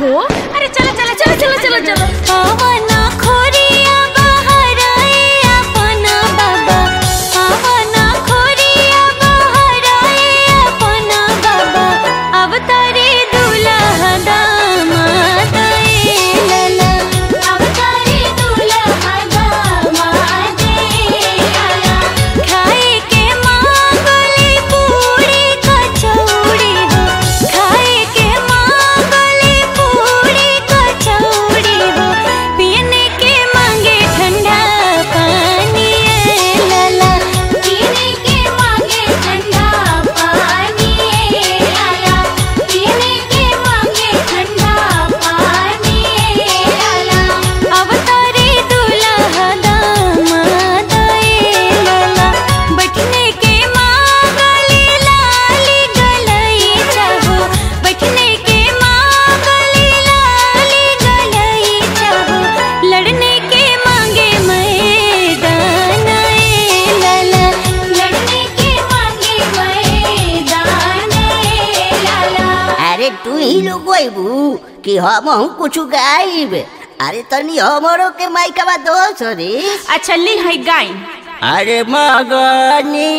हो? अरे चलो चलो चलो चलो चलो चलो। কি હા હું গাইবে। আরে અરે તની હમરો કે માઈકામાં দোষ রে। আচ্ছা লি হাই গাই। আরে মগনি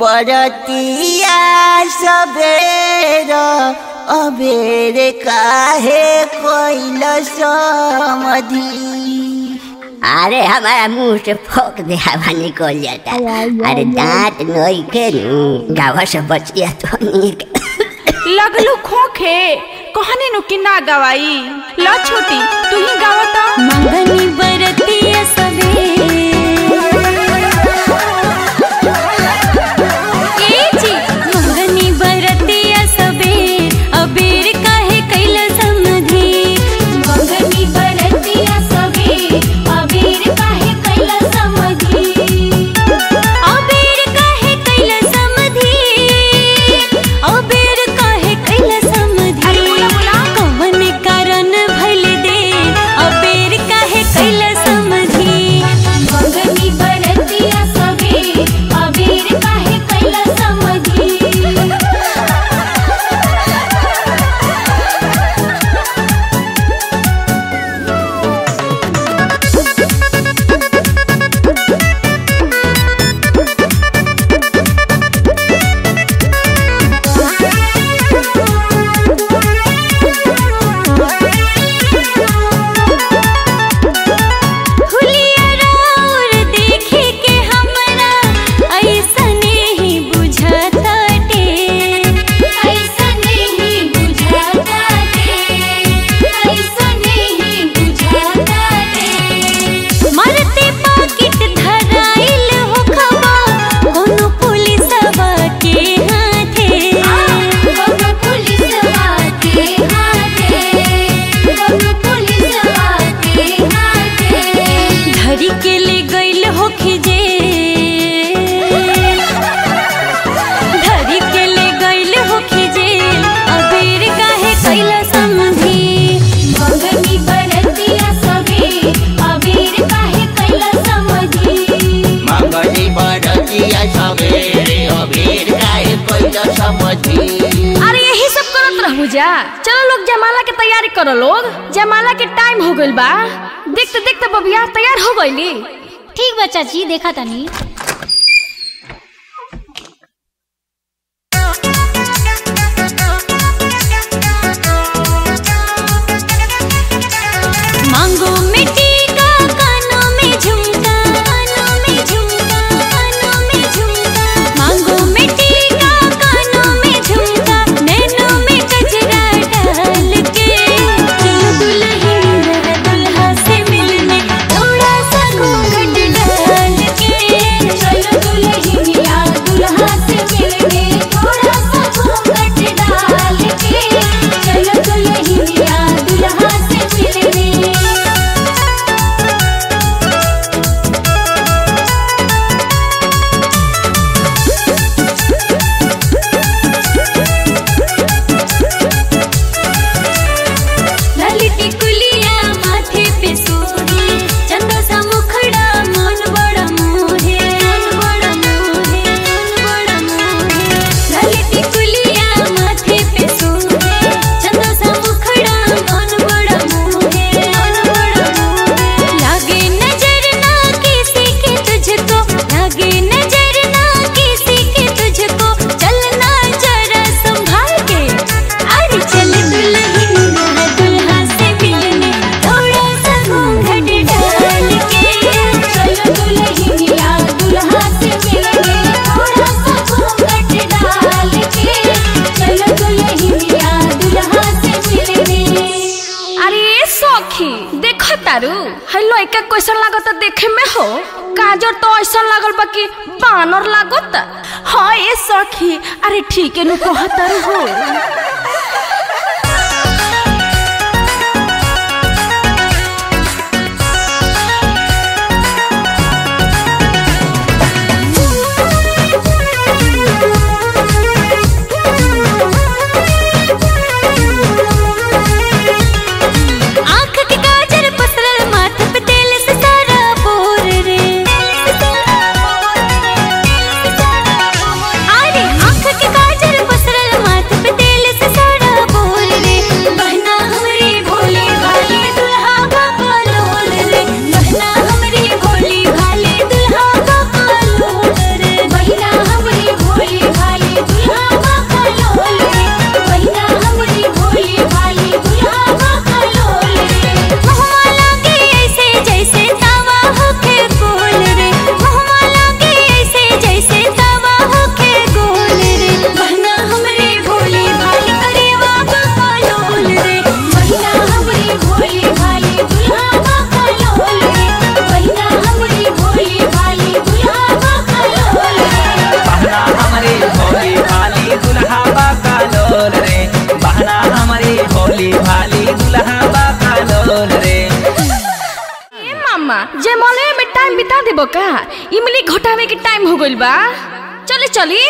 বরতিয়া সবের অবের কাহে কইল সমধি। আরে আমার মুখে ফোক দেহাবানি কলিয়াটা আরে দাঁত নইকে গাওয়া সব বচিয়া তো নিয়ে লাগল খোখে। कहने नु किन्ना गवाई? ल छोटी तू ही गावता? मंगनी बरती ऐसा जा। चलो लोग, जयमाला के तैयारी करो लोग। जयमाला के टाइम हो गई बा। देखते देखते बबिया, तैयार हो गई ठीक बच्चा जी देखा तनी। लड़के कैसन लागत देखे में हो? काजर तो ऐसा लागल बा कि बानर लागत। हाँ सखी, अरे ठीक है नु कहता हो। का इमली घोटावे के टाइम हो गइल बा। चले चली।